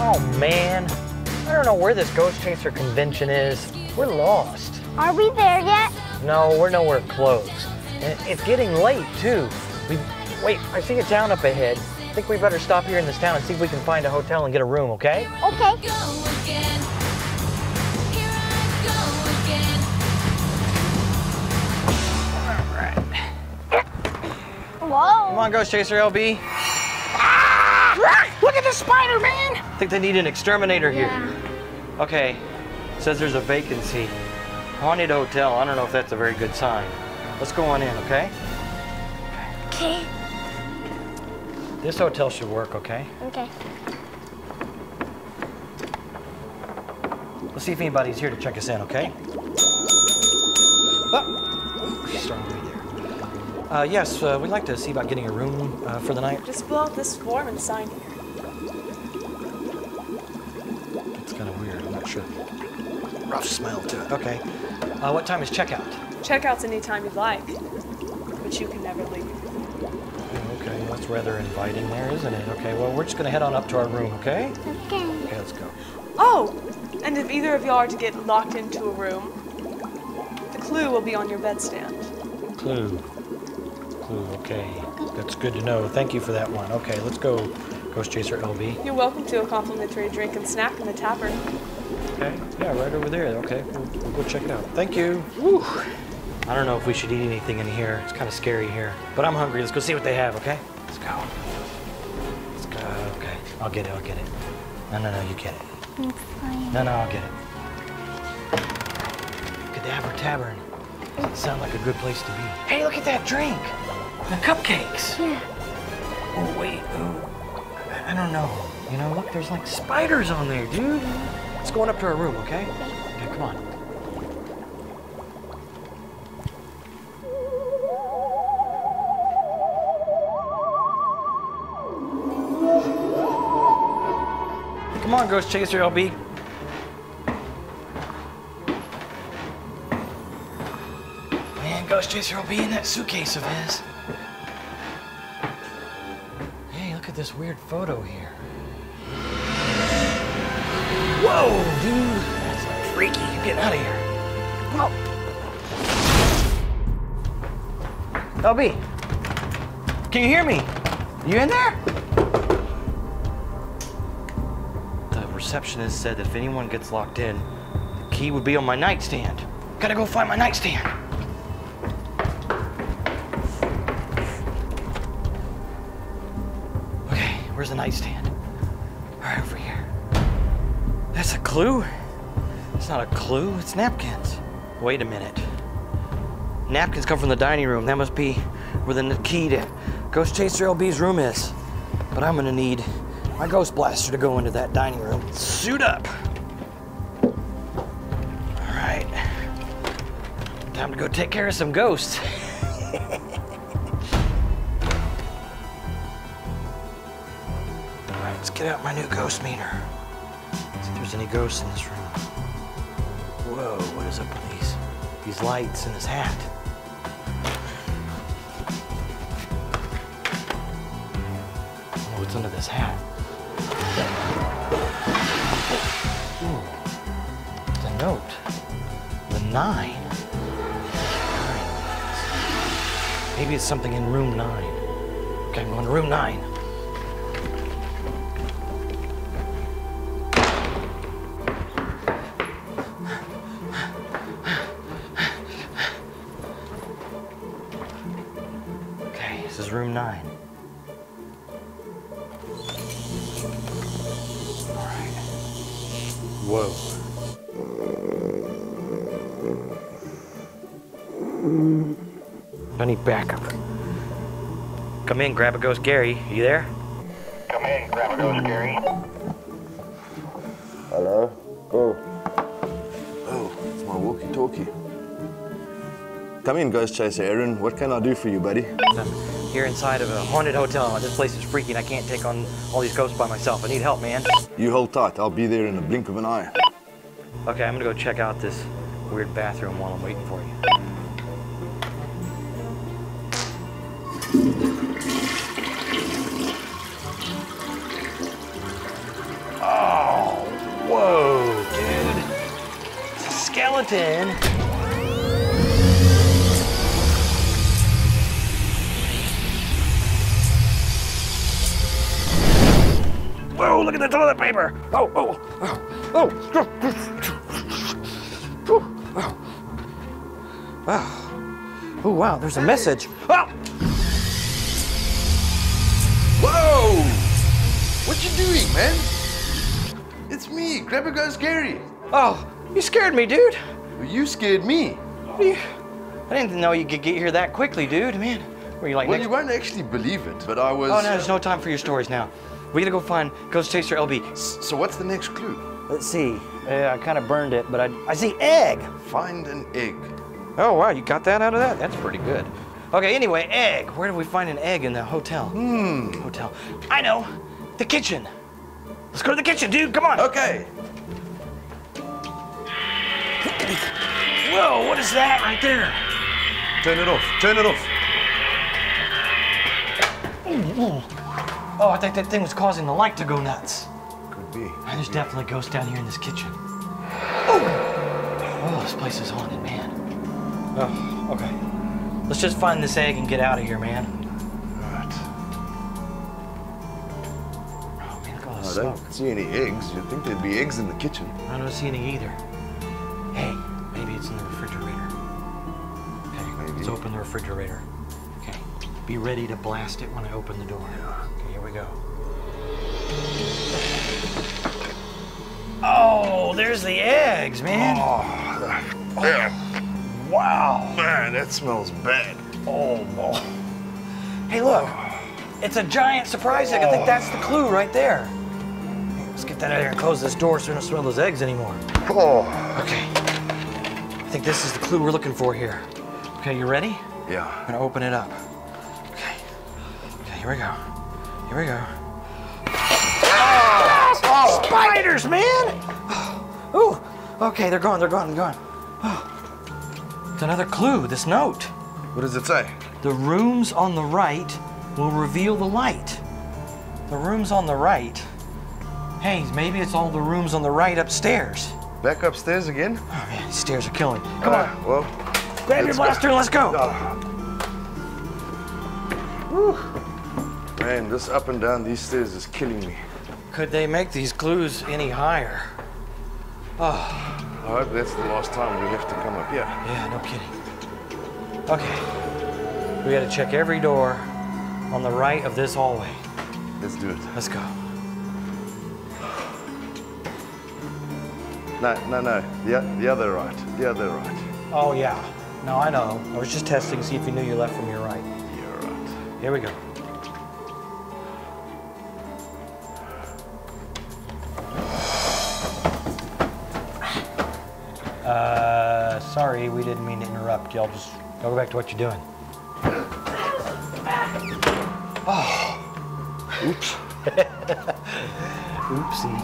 Oh man, I don't know where this Ghost Chaser convention is. We're lost. Are we there yet? No, we're nowhere close. And it's getting late too. We wait. I see a town up ahead. I think we better stop here in this town and see if we can find a hotel and get a room. Okay? Okay. Whoa. Come on, Ghost Chaser LB. Look at the spider, man! I think they need an exterminator here. Okay. Says there's a vacancy. Haunted hotel. I don't know if that's a very good sign. Let's go on in, okay? Okay. This hotel should work, okay? Okay. Let's see if anybody's here to check us in, okay? Oh, she's starting to be there. Uh, yes, uh, we'd like to see about getting a room uh, for the night. Just fill out this form and sign here. Rough smell to it. Okay. Uh, what time is checkout? Checkout's anytime you'd like, but you can never leave. Okay, that's rather inviting there, isn't it? Okay, well, we're just going to head on up to our room, okay? Okay. Okay, let's go. Oh, and if either of y'all are to get locked into a room, the clue will be on your bedstand. Clue. Clue, okay. That's good to know. Thank you for that one. Okay, let's go, Ghost Chaser LB. You're welcome to a complimentary drink and snack in the tavern. Okay, yeah, right over there. Okay, we'll, we'll go check it out. Thank you. Woo. I don't know if we should eat anything in here. It's kind of scary here. But I'm hungry. Let's go see what they have, okay? Let's go. Let's go. Okay. I'll get it. I'll get it. No, no, no, you get it. I'm fine. No, no, I'll get it. Cadaver Tavern. Doesn't sound like a good place to be. Hey, look at that drink. The cupcakes. Yeah. Oh, wait. Oh, I- I don't know. You know, look, there's like spiders on there, dude. Let's go on up to our room, okay? Okay, come on. Come on, Ghost Chaser LB. Man, Ghost Chaser LB in that suitcase of his. Hey, look at this weird photo here. Whoa, dude. That's freaky. You getting out of here. Whoa. LB, can you hear me? You in there? The receptionist said that if anyone gets locked in, the key would be on my nightstand. Gotta go find my nightstand. Okay, where's the nightstand? All right, over here. That's a clue? It's not a clue, it's napkins. Wait a minute. Napkins come from the dining room. That must be where the key to Ghost Chaser LB's room is. But I'm gonna need my Ghost Blaster to go into that dining room. Suit up. All right. Time to go take care of some ghosts. All right, let's get out my new ghost meter. There's any ghosts in this room. Whoa, what is up with these these lights and his hat? I what's under this hat. Ooh, a note. The. Nine. Maybe it's something in room nine. Okay, I'm going to room nine. Whoa. I need backup. Come in, grab a ghost, Gary. You there? Come in, grab a ghost, Gary. Hello? Oh. Oh, it's my walkie talkie. Come in, Ghost Chaser Aaron. What can I do for you, buddy? here inside of a haunted hotel. This place is freaking. I can't take on all these ghosts by myself. I need help, man. You hold tight. I'll be there in the blink of an eye. Okay, I'm gonna go check out this weird bathroom while I'm waiting for you. Oh, whoa, dude. It's a skeleton. Look at the toilet paper. Oh, oh, oh, oh. Oh, wow. Oh, wow, there's a message. Oh! Whoa! What you doing, man? It's me, Grab a Ghost Gary. Oh, you scared me, dude. Well, you scared me. What are you- I didn't know you could get here that quickly, dude. Man, were you like Well, next- you won't actually believe it, but I oh, was. Oh, no, there's no time for your stories now. We gotta go find Ghost Chaser LB. So what's the next clue? Let's see. Uh, I kind of burned it, but I, I see egg. Find an egg. Oh, wow, you got that out of that? That's pretty good. Okay, anyway, egg. Where do we find an egg in the hotel? Hmm. Hotel. I know. The kitchen. Let's go to the kitchen, dude. Come on. Okay. Whoa, what is that right there? Turn it off. Turn it off. Oh, I think that thing was causing the light to go nuts. Could be. Ah, there's definitely ghosts down here in this kitchen. Oh, oh this place is haunted, man. Oh, okay. Let's just find this egg and get out of here, man. Right. Oh, man, look at all oh, I this smoke. don't see any eggs. You'd think there'd be eggs in the kitchen. I don't see any either. Hey, maybe it's in the refrigerator. Okay, let's open the refrigerator. Be ready to blast it when I open the door. Okay, here we go. Oh, there's the eggs, man. Oh, damn. Wow. Man, that smells bad. Oh, boy. Hey, look. It's a giant surprise egg. I think oh. that's the clue right there. Hey, Let's get that out of here and close this door so we don't smell those eggs anymore. Oh. Okay. I think this is the clue we're looking for here. Okay, you ready? Yeah. I'm gonna open it up. Here we go. Here we go. Oh, spiders, man! Ooh. Okay, they're gone. They're gone. They're gone. Oh. It's another clue. This note. What does it say? The rooms on the right will reveal the light. The rooms on the right. Hey, maybe it's all the rooms on the right upstairs. Back upstairs again? Oh man, these stairs are killing. me. Come on, Uh, well, grab your let's go. blaster and let's go. Man, this up and down these stairs is killing me. Could they make these clues any higher? Oh. I hope that's the last time we have to come up here. Yeah, no kidding. Okay. We gotta check every door on the right of this hallway. Let's do it. Let's go. No, no, no. The, the other right. The other right. Oh, yeah. No, I know. I was just testing to see if you knew your left from your right. You're right. Here we go. Sorry, we didn't mean to interrupt. Y'all just y'all go back to what you're doing. Oh. Oops. Oopsie.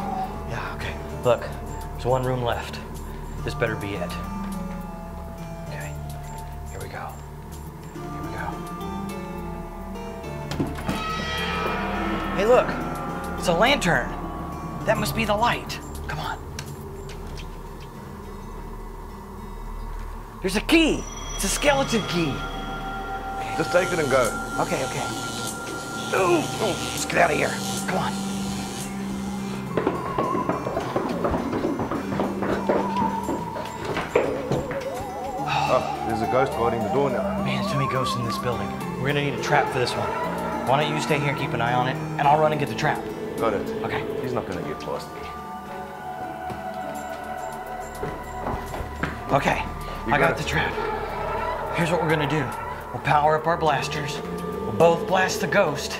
Yeah, okay. Look, there's one room left. This better be it. Okay. Here we go. Here we go. Hey, look. It's a lantern. That must be the light. Come on. There's a key. It's a skeleton key. Just take it and go. Okay, okay. Ooh, ooh, let's get out of here. Come on. Oh, there's a ghost guarding the door now. Man, there's too many ghosts in this building. We're gonna need a trap for this one. Why don't you stay here, and keep an eye on it, and I'll run and get the trap. Got it. Okay. He's not gonna get past me. Okay, I got got the trap. Here's what we're gonna do. We'll power up our blasters. We'll both blast the ghost.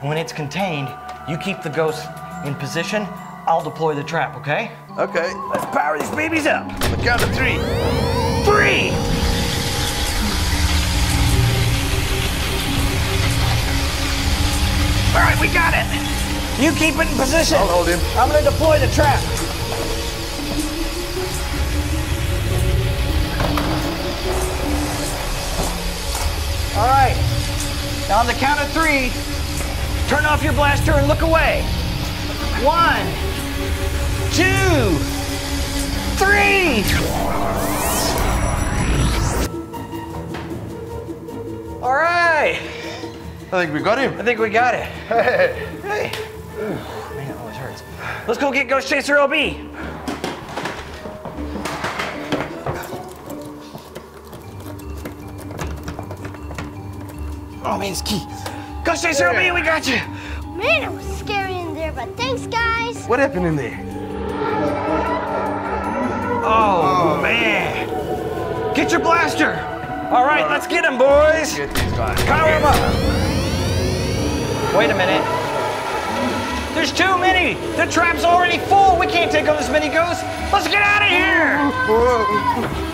And when it's contained, you keep the ghost in position. I'll deploy the trap, okay? Okay. Let's power these babies up. On the count of three. Three! All right, we got it. You keep it in position. I'll hold him. I'm gonna deploy the trap. All right. Now on the count of three, turn off your blaster and look away. One, two, three. All right. I think we got him. I think we got it. Hey. Ooh, man, it always hurts. Let's go get Ghost Chaser LB. Oh man, it's key. Ghost Chaser LB, we got you. Man, it was scary in there, but thanks, guys. What happened in there? Oh, man. Get your blaster. All right, let's get him, boys. Get these guys. Power him up. Wait a minute. There's too many. The trap's already full. We can't take on this many ghosts. Let's get out of here. Whoa.